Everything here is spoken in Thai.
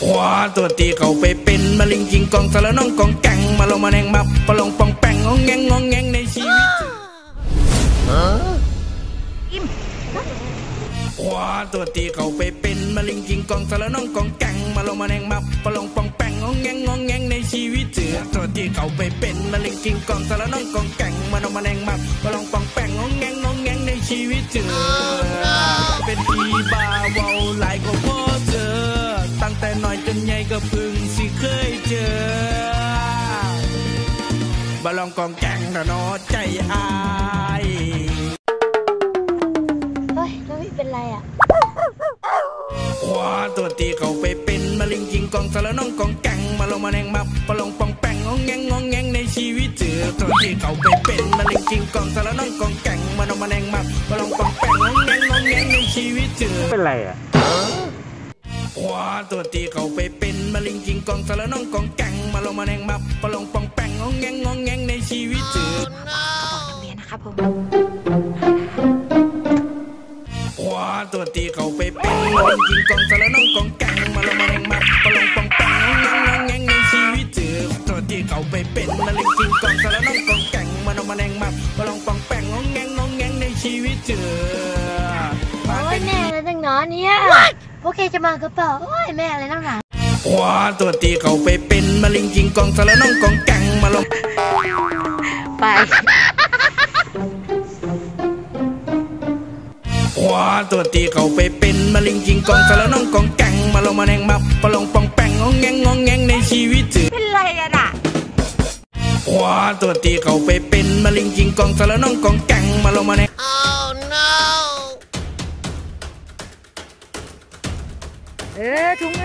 ขวาตัวตีเขาไปเป็นมะลิงกิงกองสารน้องกองแกงมาลงมาแนงมับปลงปองแปงงองแงงงองแงงในชีวิตขวาตัวตีเขาไปเป็นมะลิงกิงกองสารน้องกองแกงมาลงมาแนงมับปลงปองแปงงองแงงงองแงงในชีวิตเสือตัวตีเขาไปเป็นมะลิงกิงกองสารน้องกองแกงมาลงมาแนงมับปลงปองแปงงองแงงงองแงงในชีวิตเสือ เพึ่งสิเคยเจอบาลองกองแกงระนอใจอายเฮ้ยแล้วพี่เป็นไรอะขวาตัวตีเขาไปเป็นมะลิงกิงกองสารน้องกองแกงมาลงมาแนงมับปะลงปองแปงงองแงงงองแงงในชีวิตเจือตัวตีเขาไปเป็นมะลิงกิงกองสารน้องกองแกงมาลงมาแนงมับปะลงปองแปงงองแงงงองแงงในชีวิตเจือเป็นไรอะ ขวาตัวตีเขาไปเป็นมะลิงกิงกองสารน้องกองแกงมาลงมาแนงมับปลงปองแปงงองแงงงองแงงในชีวิตเจอบอกนักเรียนนะครับผมขวาตัวตีเขาไปเป็นมะลิงกิงกองสารน้องกองแกงมาลงมาแนงมับปลงปองแปงงองแงงงองแงงในชีวิตเจอตัวตีเขาไปเป็นมะลิงกิงกองสารน้องกองแกงมาลงมาแนงมับปลงปองแปงงองแงงงองแงงในชีวิตเจอโอ้ยแม่อะไรตั้งหนอเนี่ย โอเคจะมากระเป๋าโอ้ยแม่อะไรตั้งหนาขวาตัวตีเขาไปเป็นมะลิงกิงกองสารน้องกองแกงมาลงไปขวาตัวตีเขาไปเป็นมะลิงกิงกองสารน้องกองแกงมาลงมาแนงมับปะลงปองแปงงองแงงงองแงงในชีวิตเจือเป็นไรกันอะขวาตัวตีเขาไปเป็นมะลิงกิงกองสารน้องกองแกงมาลงมาแนง เออถุงเล